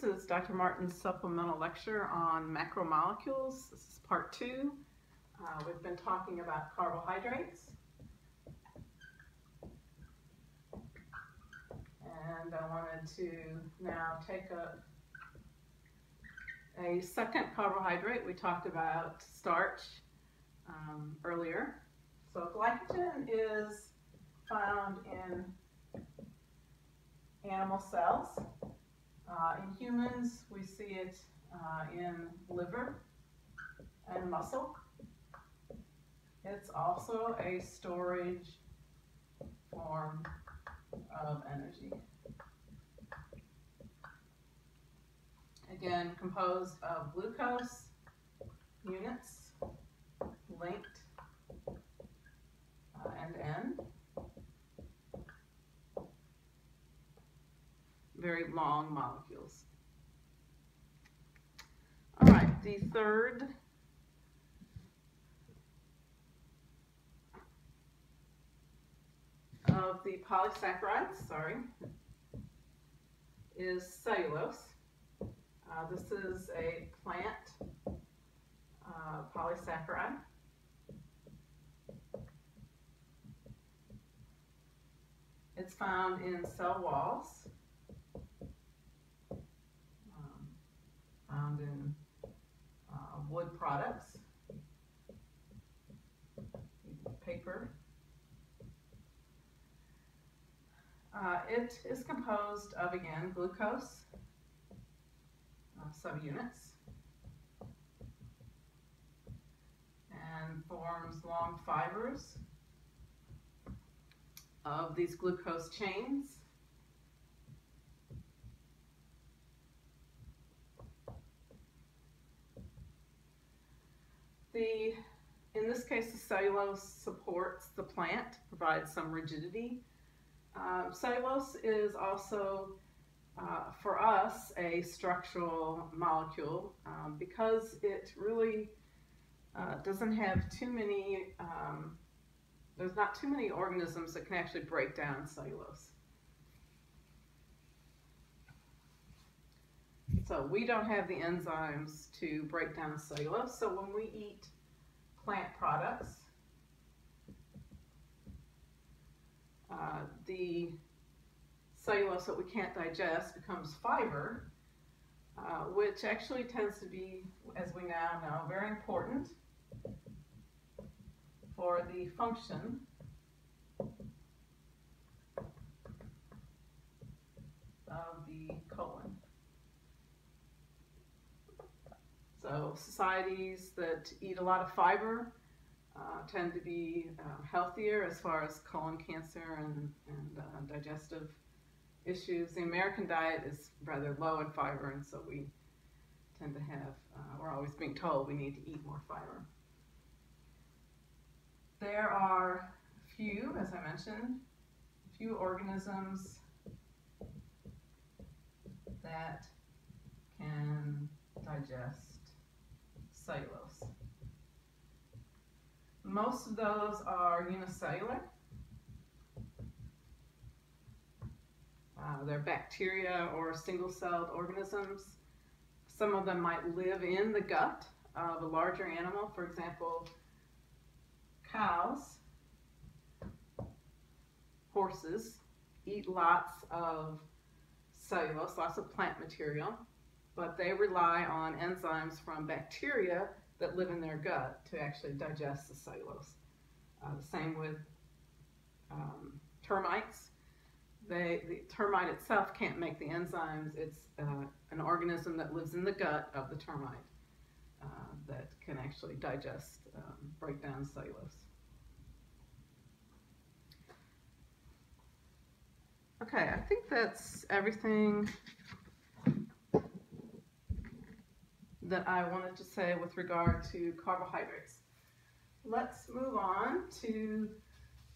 This is Dr. Martin's supplemental lecture on macromolecules. This is part two. Uh, we've been talking about carbohydrates. And I wanted to now take a, a second carbohydrate. We talked about starch um, earlier. So glycogen is found in animal cells. Uh, in humans, we see it uh, in liver and muscle. It's also a storage form of energy. Again, composed of glucose units linked uh, end to end. Very long molecules. All right, the third of the polysaccharides, sorry, is cellulose. Uh, this is a plant uh, polysaccharide. It's found in cell walls. Found in uh, wood products, paper. Uh, it is composed of, again, glucose uh, subunits. And forms long fibers of these glucose chains The, in this case, the cellulose supports the plant, provides some rigidity. Um, cellulose is also, uh, for us, a structural molecule um, because it really uh, doesn't have too many, um, there's not too many organisms that can actually break down cellulose. So we don't have the enzymes to break down cellulose. So when we eat plant products, uh, the cellulose that we can't digest becomes fiber, uh, which actually tends to be, as we now know, very important for the function of the colon. So societies that eat a lot of fiber uh, tend to be uh, healthier as far as colon cancer and, and uh, digestive issues. The American diet is rather low in fiber, and so we tend to have, uh, we're always being told we need to eat more fiber. There are few, as I mentioned, few organisms that can digest cellulose. Most of those are unicellular. Uh, they're bacteria or single-celled organisms. Some of them might live in the gut of a larger animal. For example, cows, horses eat lots of cellulose, lots of plant material but they rely on enzymes from bacteria that live in their gut to actually digest the cellulose. Uh, same with um, termites. They, the termite itself can't make the enzymes. It's uh, an organism that lives in the gut of the termite uh, that can actually digest, um, break down cellulose. Okay, I think that's everything that I wanted to say with regard to carbohydrates. Let's move on to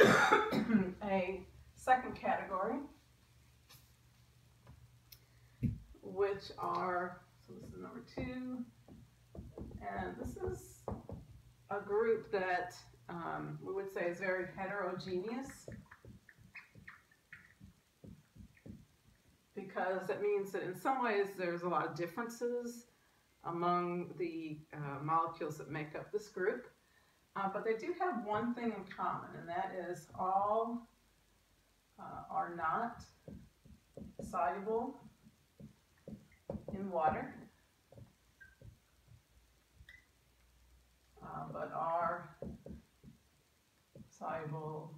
a second category, which are, so this is number two, and this is a group that um, we would say is very heterogeneous because that means that in some ways there's a lot of differences among the uh, molecules that make up this group. Uh, but they do have one thing in common, and that is all uh, are not soluble in water, uh, but are soluble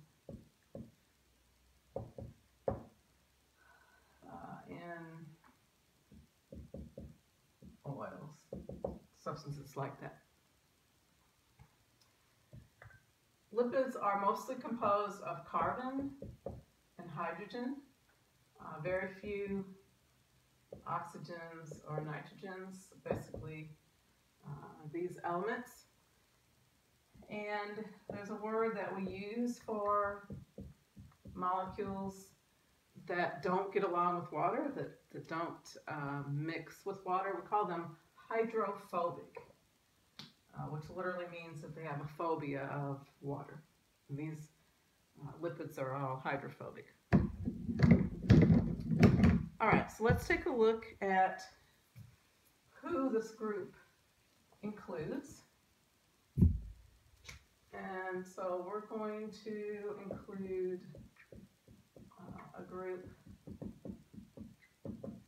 uh, in oils, substances like that. Lipids are mostly composed of carbon and hydrogen, uh, very few oxygens or nitrogens, basically uh, these elements. And there's a word that we use for molecules that don't get along with water, that, that don't uh, mix with water. We call them hydrophobic, uh, which literally means that they have a phobia of water. And these uh, lipids are all hydrophobic. All right, so let's take a look at who this group includes. And so we're going to include uh, a group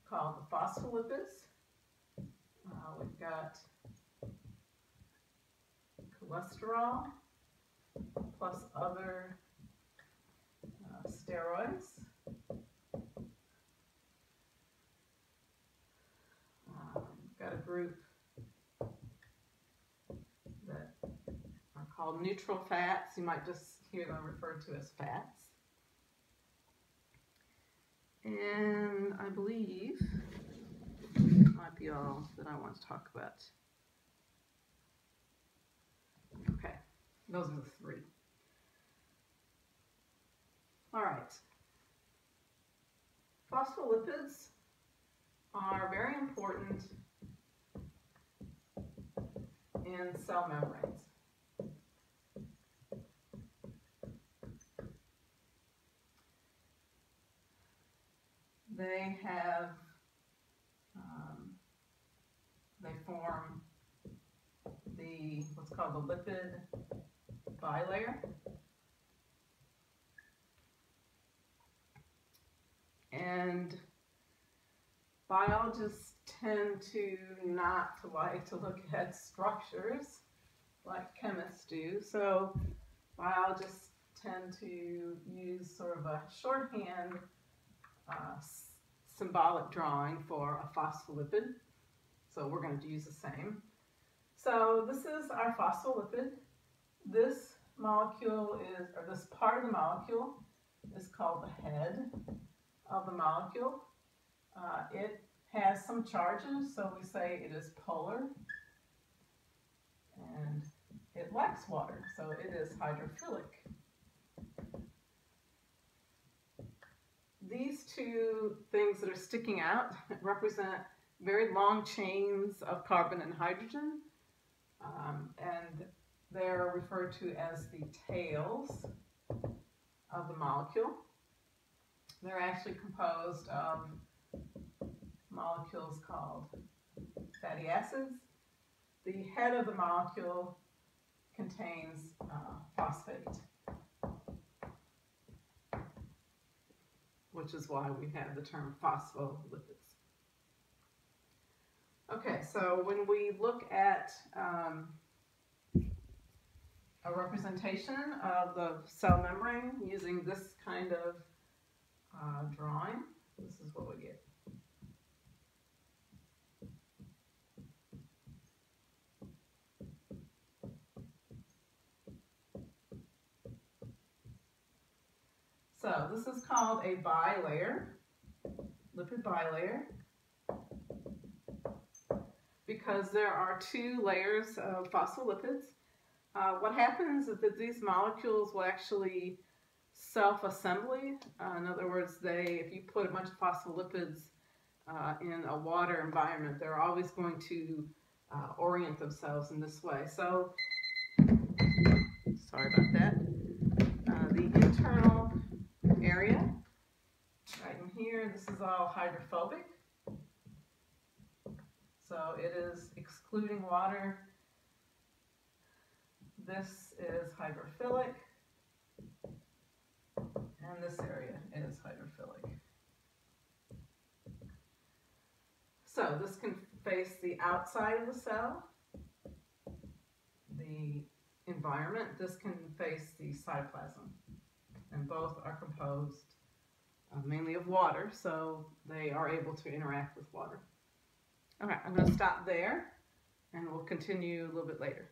called the phospholipids. Uh, we've got cholesterol plus other uh, steroids. Uh, got a group that are called neutral fats. You might just hear them referred to as fats. And I believe that I want to talk about. Okay, those are the three. All right. Phospholipids are very important in cell membranes. They have, um, they form the, what's called the lipid bilayer. And biologists tend to not like to look at structures like chemists do. So biologists tend to use sort of a shorthand uh, symbolic drawing for a phospholipid. So we're going to use the same. So this is our phospholipid. This molecule is, or this part of the molecule is called the head of the molecule. Uh, it has some charges, so we say it is polar. And it likes water, so it is hydrophilic. These two things that are sticking out represent very long chains of carbon and hydrogen, um, and they're referred to as the tails of the molecule. They're actually composed of molecules called fatty acids. The head of the molecule contains uh, phosphate, which is why we have the term phospholipids. Okay, so when we look at um, a representation of the cell membrane using this kind of uh, drawing, this is what we get. So this is called a bilayer, lipid bilayer, because there are two layers of phospholipids. Uh, what happens is that these molecules will actually self-assembly. Uh, in other words, they, if you put a bunch of phospholipids uh, in a water environment, they're always going to uh, orient themselves in this way. So, sorry about that. Uh, the internal area right in here, this is all hydrophobic. So it is excluding water. This is hydrophilic. And this area is hydrophilic. So this can face the outside of the cell, the environment. This can face the cytoplasm. And both are composed uh, mainly of water, so they are able to interact with water. Okay, I'm going to stop there and we'll continue a little bit later.